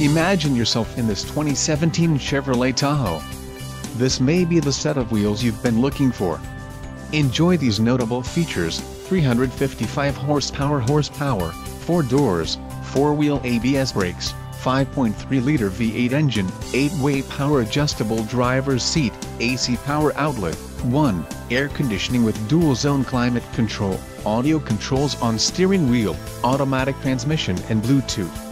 Imagine yourself in this 2017 Chevrolet Tahoe. This may be the set of wheels you've been looking for. Enjoy these notable features, 355 horsepower horsepower, 4 doors, 4-wheel ABS brakes, 5.3-liter V8 engine, 8-way power adjustable driver's seat, AC power outlet, 1, air conditioning with dual-zone climate control, audio controls on steering wheel, automatic transmission and Bluetooth.